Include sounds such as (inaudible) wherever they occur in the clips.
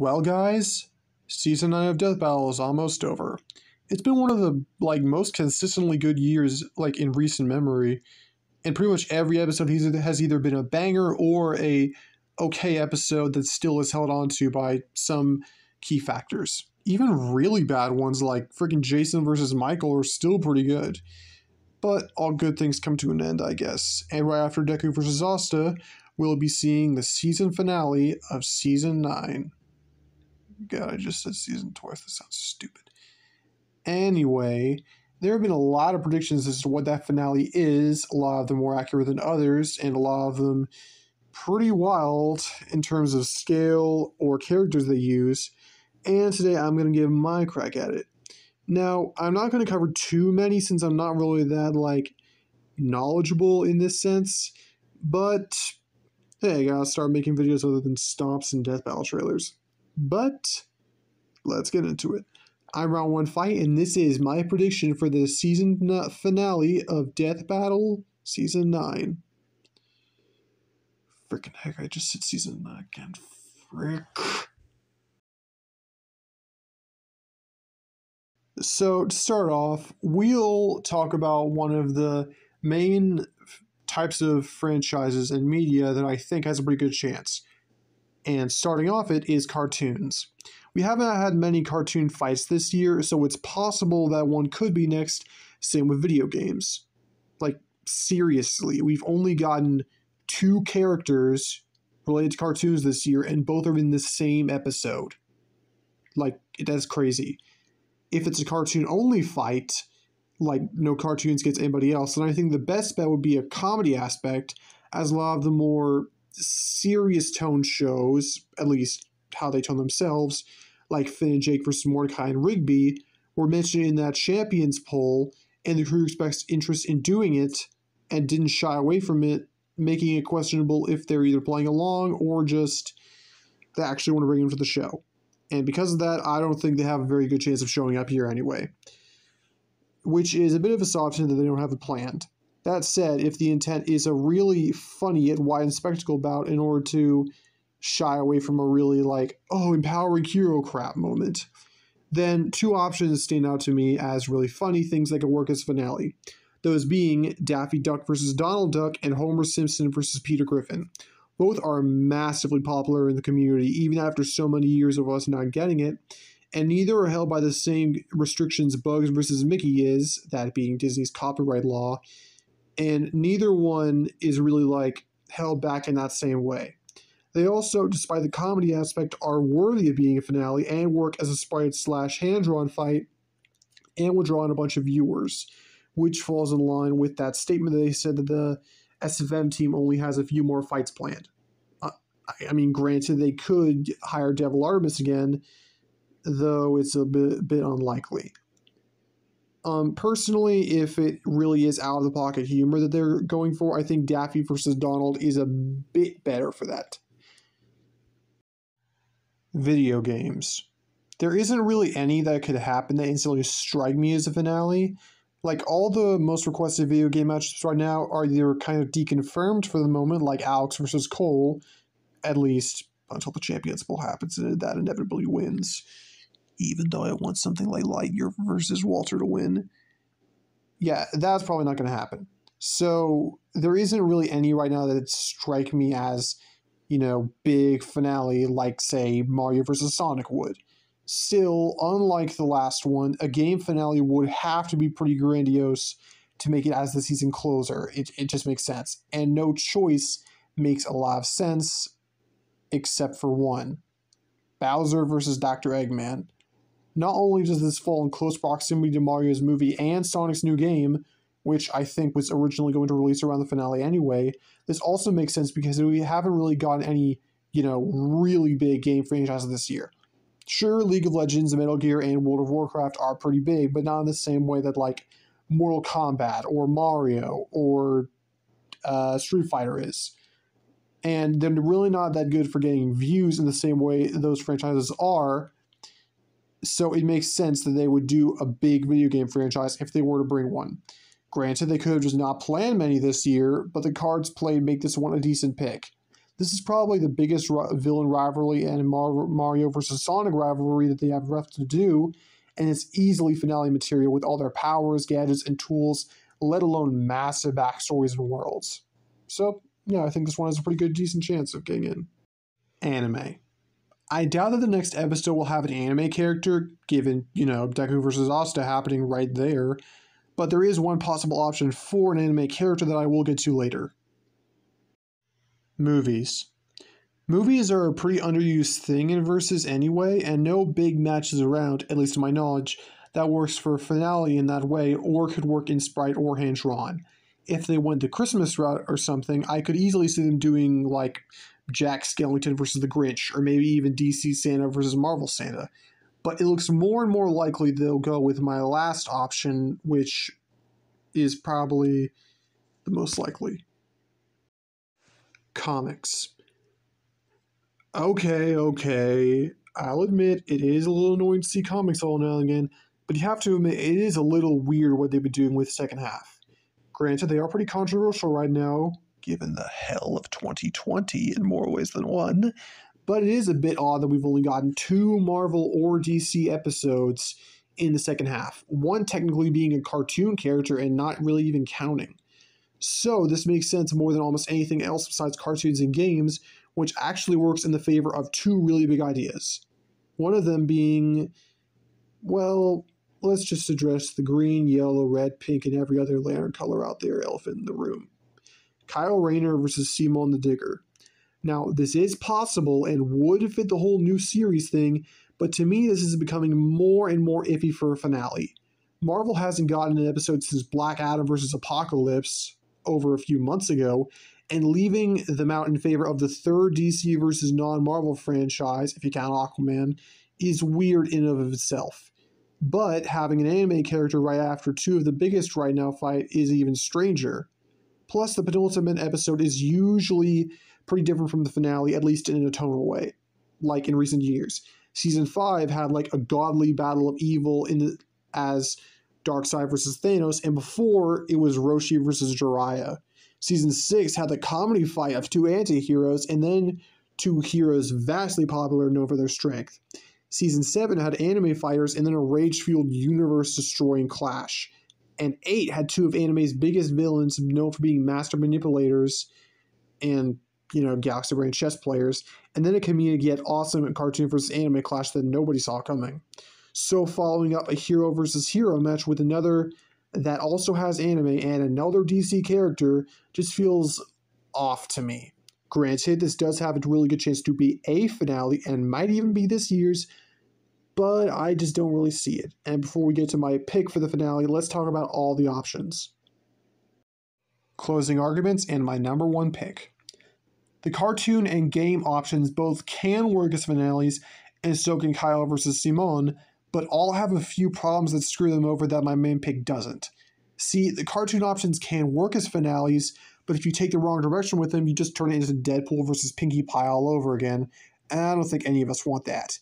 Well, guys, season 9 of Death Battle is almost over. It's been one of the like most consistently good years like in recent memory, and pretty much every episode has either been a banger or a okay episode that still is held on to by some key factors. Even really bad ones like freaking Jason versus Michael are still pretty good. But all good things come to an end, I guess. And right after Deku versus Asta, we'll be seeing the season finale of season 9. God, I just said season twice. That sounds stupid. Anyway, there have been a lot of predictions as to what that finale is. A lot of them more accurate than others, and a lot of them pretty wild in terms of scale or characters they use. And today I'm going to give my crack at it. Now, I'm not going to cover too many since I'm not really that, like, knowledgeable in this sense, but hey, I gotta start making videos other than stomps and death battle trailers. But let's get into it. I'm round one fight, and this is my prediction for the season finale of Death Battle Season 9. Freaking heck, I just said Season 9 again. Frick. So, to start off, we'll talk about one of the main types of franchises and media that I think has a pretty good chance. And starting off, it is cartoons. We haven't had many cartoon fights this year, so it's possible that one could be next. Same with video games. Like, seriously, we've only gotten two characters related to cartoons this year, and both are in the same episode. Like, that's crazy. If it's a cartoon only fight, like no cartoons gets anybody else, then I think the best bet would be a comedy aspect, as a lot of the more serious tone shows, at least how they tone themselves, like Finn and Jake versus Mordecai and Rigby, were mentioned in that champions poll, and the crew expressed interest in doing it and didn't shy away from it, making it questionable if they're either playing along or just they actually want to bring him to the show. And because of that, I don't think they have a very good chance of showing up here anyway. Which is a bit of a soft hint that they don't have it planned. That said, if the intent is a really funny and wide spectacle bout in order to shy away from a really like, oh, empowering hero crap moment, then two options stand out to me as really funny things that could work as finale. Those being Daffy Duck versus Donald Duck and Homer Simpson versus Peter Griffin. Both are massively popular in the community, even after so many years of us not getting it, and neither are held by the same restrictions Bugs versus Mickey is, that being Disney's copyright law, and neither one is really like held back in that same way. They also, despite the comedy aspect, are worthy of being a finale and work as a sprite slash hand drawn fight and will draw in a bunch of viewers, which falls in line with that statement that they said that the SFM team only has a few more fights planned. Uh, I mean, granted, they could hire Devil Artemis again, though it's a bit, bit unlikely. Um, personally, if it really is out of the pocket humor that they're going for, I think Daffy versus Donald is a bit better for that. Video games. There isn't really any that could happen that instantly strike me as a finale. Like all the most requested video game matches right now are either kind of deconfirmed for the moment, like Alex versus Cole, at least until the Champions Bowl happens and that inevitably wins even though I want something like Lightyear versus Walter to win. Yeah, that's probably not going to happen. So there isn't really any right now that strike me as, you know, big finale like say Mario versus Sonic would. Still, unlike the last one, a game finale would have to be pretty grandiose to make it as the season closer. It, it just makes sense. And no choice makes a lot of sense except for one Bowser versus Dr. Eggman. Not only does this fall in close proximity to Mario's movie and Sonic's new game, which I think was originally going to release around the finale anyway, this also makes sense because we haven't really gotten any, you know, really big game franchises this year. Sure, League of Legends, Metal Gear, and World of Warcraft are pretty big, but not in the same way that like Mortal Kombat or Mario or uh, Street Fighter is. And they're really not that good for getting views in the same way those franchises are so it makes sense that they would do a big video game franchise if they were to bring one. Granted, they could have just not planned many this year, but the cards played make this one a decent pick. This is probably the biggest villain rivalry and Mario versus Sonic rivalry that they have left to do, and it's easily finale material with all their powers, gadgets, and tools, let alone massive backstories and worlds. So, yeah, I think this one has a pretty good, decent chance of getting in. Anime. I doubt that the next episode will have an anime character, given, you know, Deku versus Asta happening right there, but there is one possible option for an anime character that I will get to later. Movies. Movies are a pretty underused thing in Versus anyway, and no big matches around, at least to my knowledge, that works for finale in that way or could work in sprite or hand drawn. If they went the Christmas route or something, I could easily see them doing like Jack Skellington versus the Grinch, or maybe even DC Santa versus Marvel Santa. But it looks more and more likely they'll go with my last option, which is probably the most likely. Comics. Okay, okay. I'll admit it is a little annoying to see comics all now and again, but you have to admit it is a little weird what they've been doing with the second half. Granted, they are pretty controversial right now, given the hell of 2020 in more ways than one. But it is a bit odd that we've only gotten two Marvel or DC episodes in the second half, one technically being a cartoon character and not really even counting. So, this makes sense more than almost anything else besides cartoons and games, which actually works in the favor of two really big ideas. One of them being, well, let's just address the green, yellow, red, pink, and every other lantern color out there elephant in the room. Kyle Rayner versus Simon the Digger. Now, this is possible and would fit the whole new series thing, but to me, this is becoming more and more iffy for a finale. Marvel hasn't gotten an episode since Black Adam versus Apocalypse over a few months ago, and leaving them out in favor of the third DC versus non Marvel franchise, if you count Aquaman, is weird in and of itself. But having an anime character right after two of the biggest right now fight is even stranger. Plus, the penultimate episode is usually pretty different from the finale, at least in a tonal way, like in recent years. Season 5 had like a godly battle of evil in the, as Darkseid versus Thanos, and before it was Roshi versus Jiraiya. Season 6 had the comedy fight of two anti heroes, and then two heroes vastly popular known for their strength. Season 7 had anime fighters and then a rage fueled universe destroying clash and eight had two of anime's biggest villains known for being master manipulators and you know galaxy brain chess players. And then a comedic yet awesome cartoon versus anime clash that nobody saw coming. So following up a hero versus hero match with another that also has anime and another dc character just feels off to me. Granted this does have a really good chance to be a finale and might even be this year's but I just don't really see it. And before we get to my pick for the finale, let's talk about all the options. Closing arguments and my number one pick. The cartoon and game options both can work as finales, and so can Kyle versus Simon, but all have a few problems that screw them over that my main pick doesn't. See, the cartoon options can work as finales, but if you take the wrong direction with them, you just turn it into Deadpool versus Pinkie Pie all over again, and I don't think any of us want that.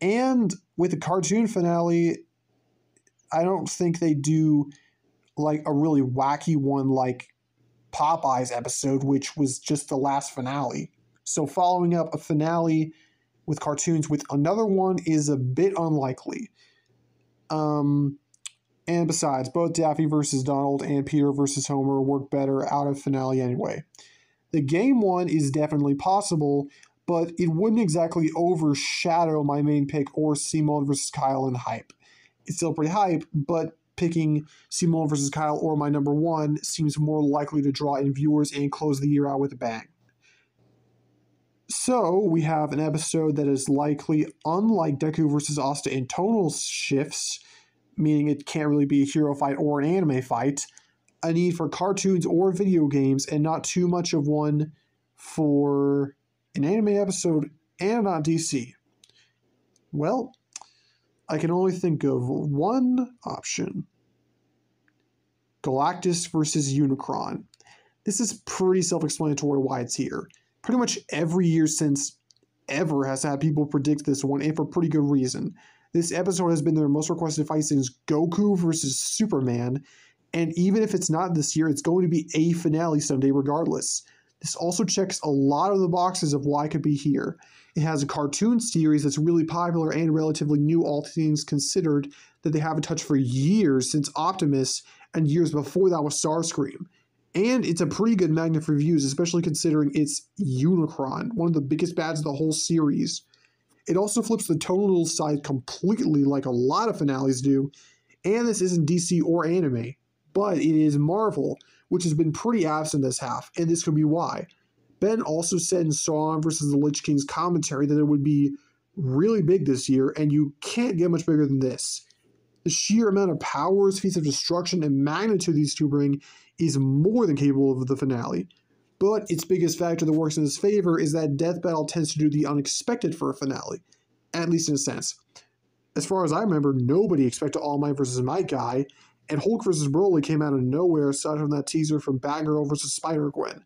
And with the cartoon finale, I don't think they do like a really wacky one like Popeye's episode, which was just the last finale. So following up a finale with cartoons with another one is a bit unlikely. Um, and besides, both Daffy versus Donald and Peter versus Homer work better out of finale anyway. The game one is definitely possible, but it wouldn't exactly overshadow my main pick or Simon versus Kyle in hype. It's still pretty hype, but picking Simon versus Kyle or my number one seems more likely to draw in viewers and close the year out with a bang. So we have an episode that is likely unlike Deku versus Asta in tonal shifts, meaning it can't really be a hero fight or an anime fight, a need for cartoons or video games, and not too much of one for an anime episode and on DC? Well, I can only think of one option Galactus versus Unicron. This is pretty self explanatory why it's here. Pretty much every year since ever has had people predict this one, and for pretty good reason. This episode has been their most requested fight since Goku versus Superman, and even if it's not this year, it's going to be a finale someday regardless. This also checks a lot of the boxes of why it could be here. It has a cartoon series that's really popular and relatively new, all things considered, that they haven't touched for years since Optimus and years before that was Starscream. And it's a pretty good magnet for views, especially considering it's Unicron, one of the biggest bads of the whole series. It also flips the tonal side completely, like a lot of finales do. And this isn't DC or anime, but it is Marvel, which has been pretty absent this half, and this could be why. Ben also said in Sauron versus the Lich King's commentary that it would be really big this year, and you can't get much bigger than this. The sheer amount of powers, feats of destruction, and magnitude these two bring is more than capable of the finale. But its biggest factor that works in its favor is that Death Battle tends to do the unexpected for a finale, at least in a sense. As far as I remember, nobody expected All Might versus Might Guy, and Hulk versus Broly came out of nowhere aside from that teaser from Batgirl versus Spider Gwen.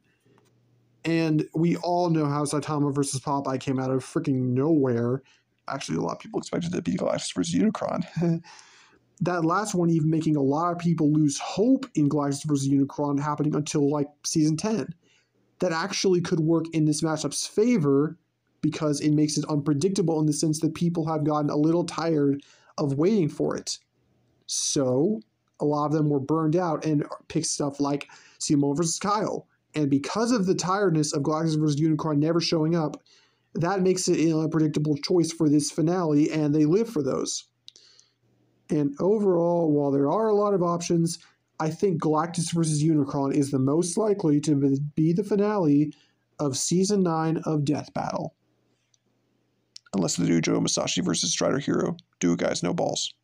And we all know how Saitama versus Popeye came out of freaking nowhere. Actually, a lot of people expected it to be Galactus versus Unicron. (laughs) that last one even making a lot of people lose hope in Galactus versus Unicron happening until like season 10 that actually could work in this matchup's favor because it makes it unpredictable in the sense that people have gotten a little tired of waiting for it. So, a lot of them were burned out and picked stuff like Simon versus Kyle. And because of the tiredness of Galactus versus Unicron never showing up, that makes it an unpredictable choice for this finale, and they live for those. And overall, while there are a lot of options, I think Galactus versus Unicron is the most likely to be the finale of season 9 of Death Battle. Unless they do Joe Musashi versus Strider Hiryu. Do guys, no balls.